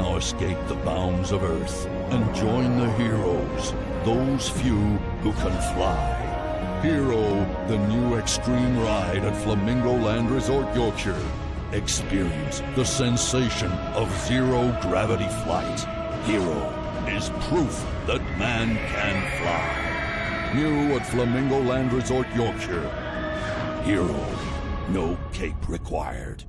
now escape the bounds of Earth and join the heroes, those few who can fly. Hero, the new extreme ride at Flamingo Land Resort Yorkshire. Experience the sensation of zero gravity flight. Hero is proof that man can fly. New at Flamingo Land Resort Yorkshire. Hero, no cape required.